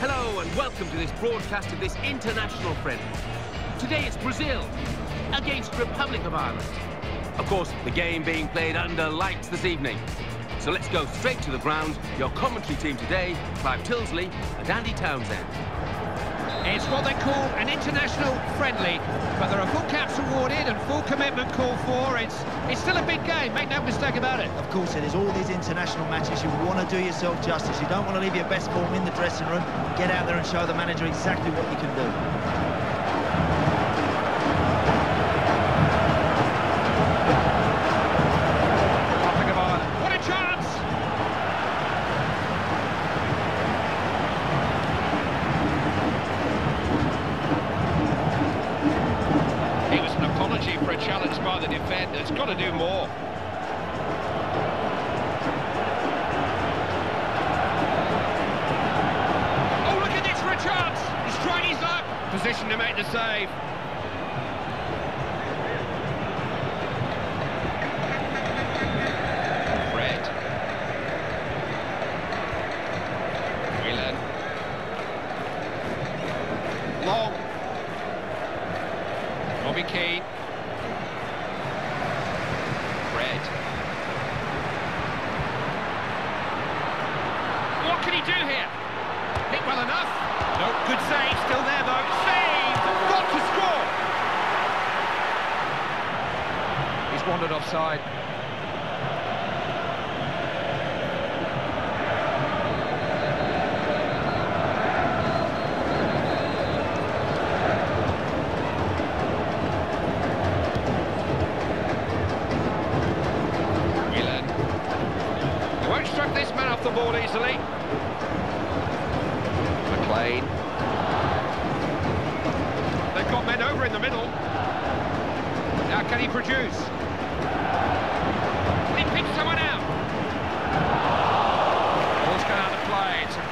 Hello and welcome to this broadcast of this international friendly. Today it's Brazil against Republic of Ireland. Of course, the game being played under lights this evening. So let's go straight to the ground. Your commentary team today, Clive Tyldesley and Andy Townsend. It's what they call an international friendly, but there are full caps awarded and full commitment called for. It's it's still a big game, make no mistake about it. Of course it is. All these international matches, you want to do yourself justice. You don't want to leave your best form in the dressing room. Get out there and show the manager exactly what you can do. To do more.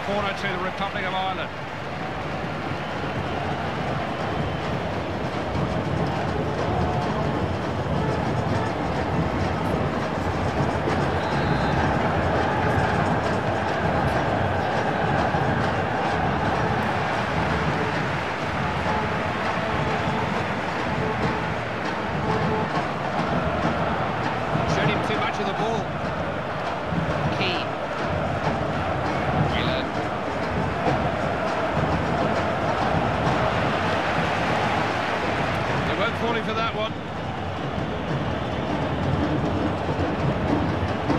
Corner to the Republic of Ireland. Showed him too much of the ball. Keane. Whelan. Falling for that one.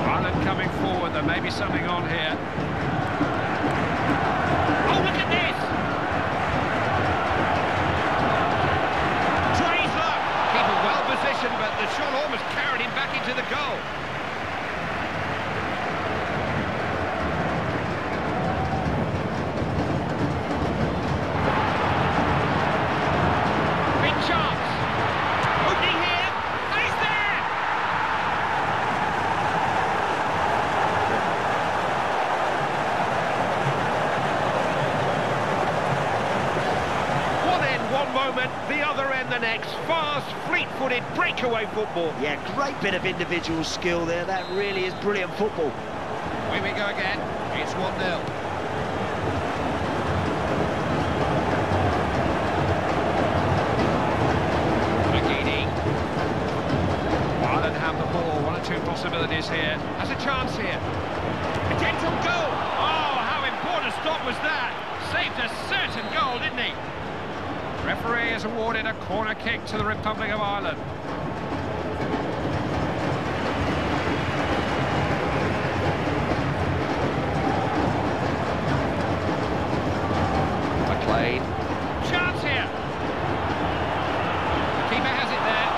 Ireland coming forward. There may be something on here. Oh, look at this! Tries luck. Keeper well positioned, but the shot almost carried him back into the goal. Big chance. Opening here. And he's there! One end one moment, the other end the next. Fast, fleet-footed, breakaway football. Yeah, great bit of individual skill there. That really is brilliant football. Here we go again. It's 1-0. McGeady. Ireland have the ball. One or two possibilities here. Has a chance here. Potential goal. Oh, how important a stop was that. Saved a certain goal, didn't he? Referee has awarded a corner kick to the Republic of Ireland. McLean. Chance here. Keeper has it there.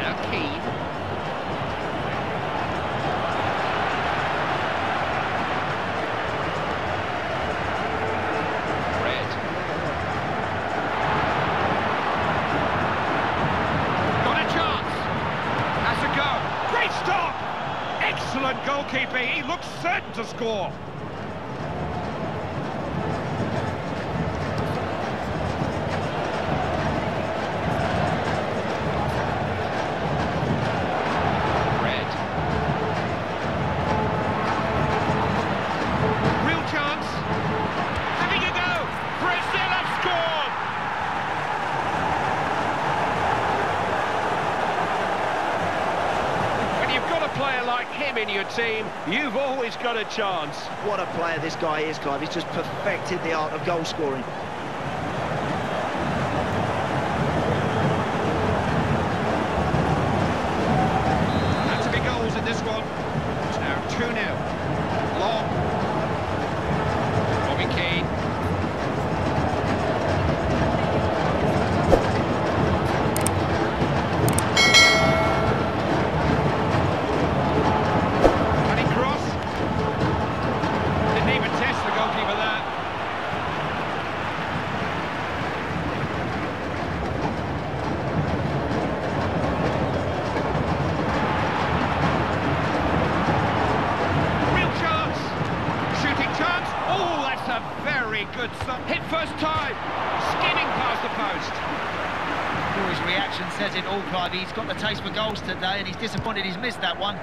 Now Keane. Certain to score. Your team, you've always got a chance. What a player this guy is, Clive. He's just perfected the art of goal scoring. He's got the taste for goals today, and he's disappointed he's missed that one.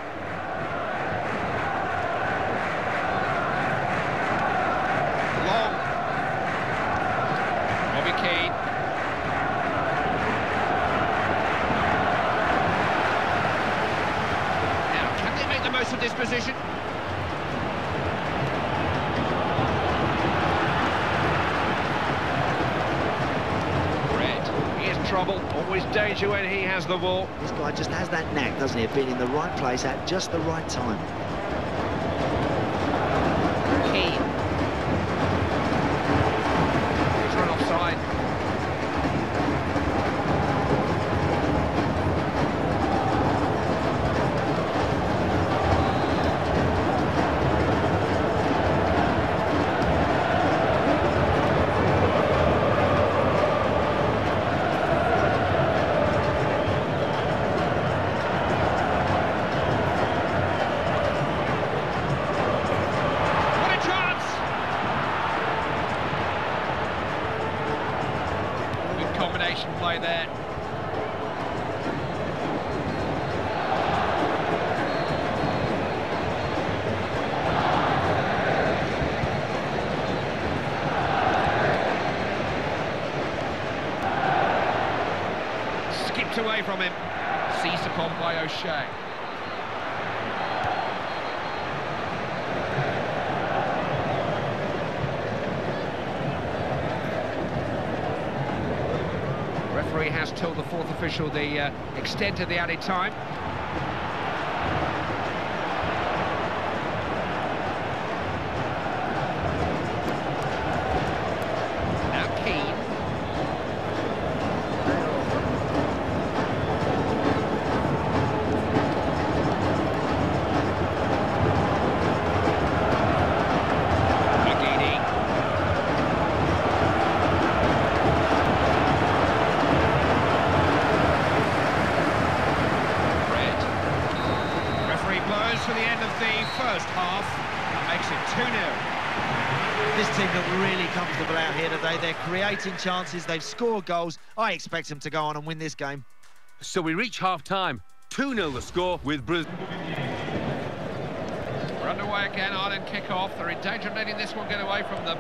Long. Robbie Keane. Now, can they make the most of this position? Trouble. Always danger when he has the ball. This guy just has that knack, doesn't he, of being in the right place at just the right time. Away from him. Seized upon by O'Shea. Referee has told the fourth official the uh, extent of the added time. Creating chances, they've scored goals. I expect them to go on and win this game. So we reach half-time. 2-0 the score with Brazil. We're underway again, Ireland kick off. They're in danger of letting this one get away from them.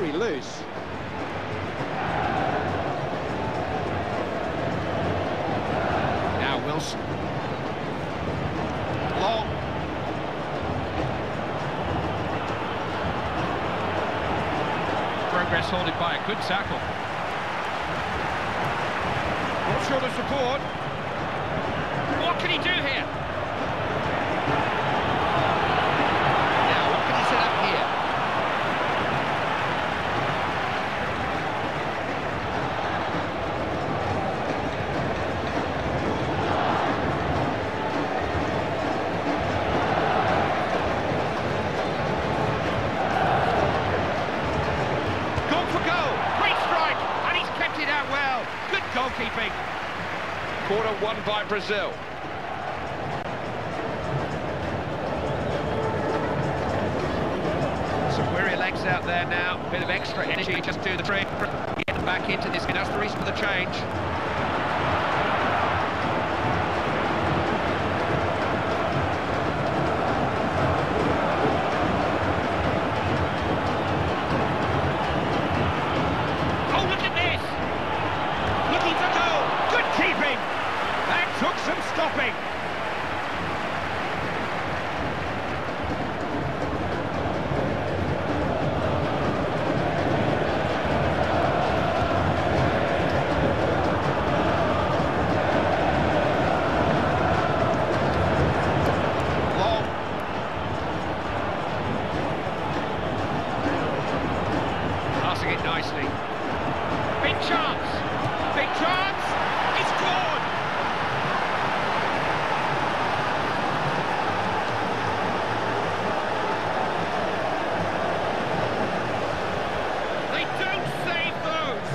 Very loose. Now Wilson. Long. progress halted by a good tackle. Sure the support. What can he do here? Now, what can he set up here? Gone for goal. Great strike. And he's kept it out well. Good goalkeeping. Won by Brazil. Some weary legs out there now. Bit of extra energy just do the trick. Get back into this. That's the reason for the change. Oh, look at this! Looking for goal. Good keeping. That took some stopping. Long. Passing. Big chance. Big chance. He scored. They don't save those.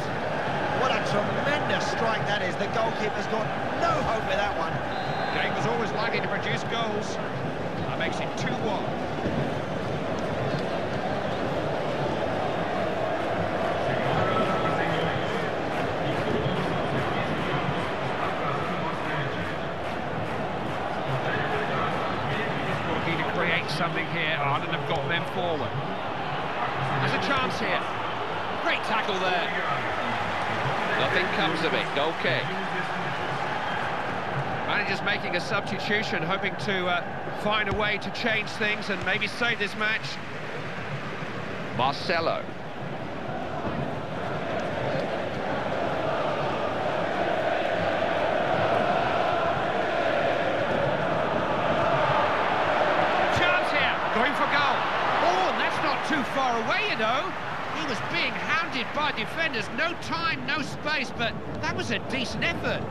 What a tremendous strike that is. The goalkeeper's got no hope with that one. Game was always likely to produce goals. That makes it 2-1. Looking to create here. Arden have got them forward. There's a chance here. Great tackle there. Nothing comes of it. Goal kick. Manager's making a substitution, hoping to uh, find a way to change things and maybe save this match. Marcelo. Chance here, going for goal. Oh, and that's not too know. He was being hounded by defenders. No time, no space, but that was a decent effort.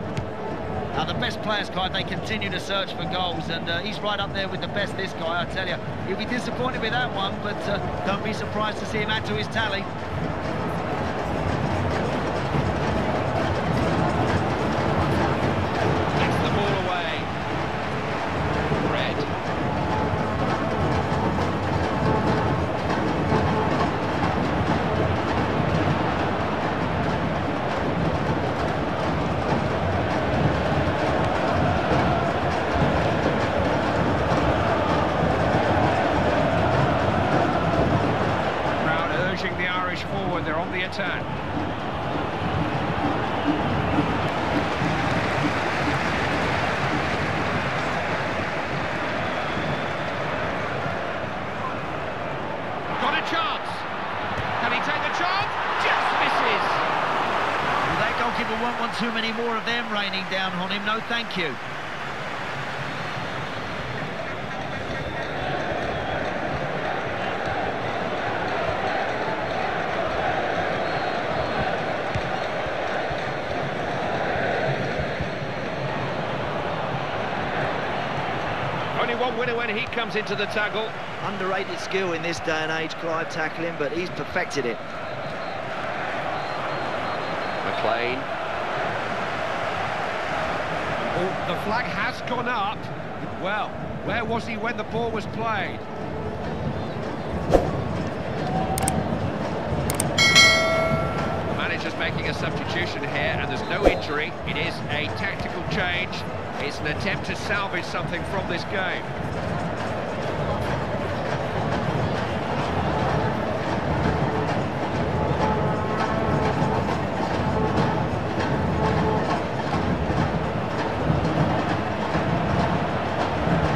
Now, the best players, Kai, they continue to search for goals, and uh, he's right up there with the best, this guy, I tell you. He'll be disappointed with that one, but uh, don't be surprised to see him add to his tally. That's the ball away. Red. Crowd urging the Irish forward. They're on the attack. Got a chance. Can he take the chance? Just misses. Well, that goalkeeper won't want too many more of them raining down on him, no thank you. Only one winner when he comes into the tackle. Underrated skill in this day and age, Clive tackling, but he's perfected it. McLean. Oh, the flag has gone up. Well, where was he when the ball was played? The manager's making a substitution here, and there's no injury. It is a tactical change. It's an attempt to salvage something from this game.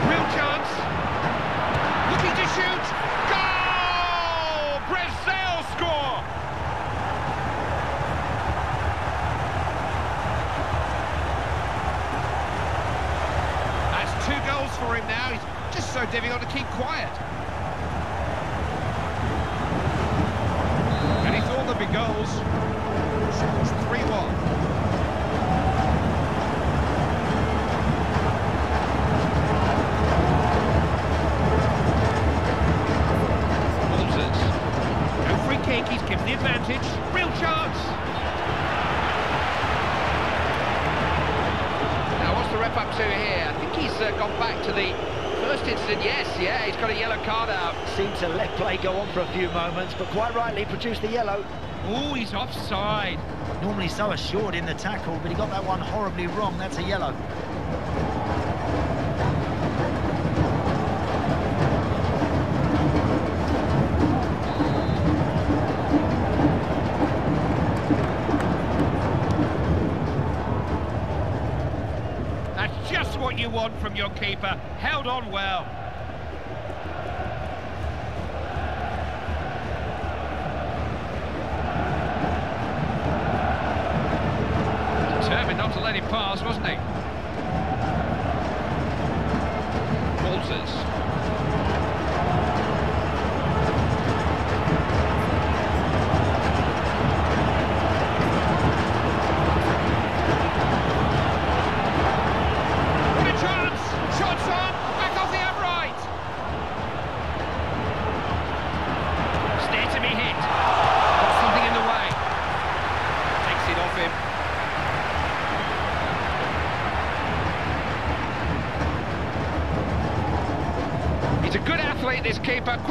Real chance. Looking to shoot. Goal! Brazil score! they've got to keep quiet. And he thought there'd be goals. So it's 3-1. Walters. No free kick, he's given the advantage. Real chance. Now, what's the ref up to here? I think he's uh, gone back to the first incident. Yes, yeah, he's got a yellow card out. Seemed to let play go on for a few moments, but quite rightly produced the yellow. Oh, he's offside. Normally so assured in the tackle, but he got that one horribly wrong. That's a yellow. That's just what you want from your keeper. Held on well.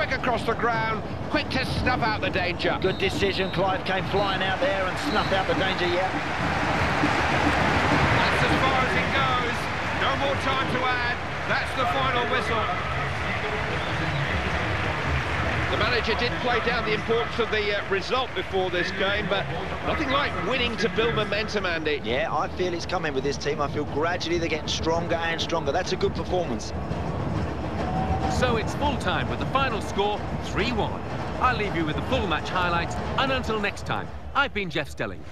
Quick across the ground. Quick to snuff out the danger. Good decision. Clive came flying out there and snuffed out the danger, yeah. That's as far as it goes. No more time to add. That's the final whistle. The manager did play down the importance of the uh, result before this game, but nothing like winning to build momentum, Andy. Yeah, I feel it's coming with this team. I feel gradually they're getting stronger and stronger. That's a good performance. So it's full time with the final score 3-1. I'll leave you with the full match highlights, and until next time, I've been Jeff Stelling.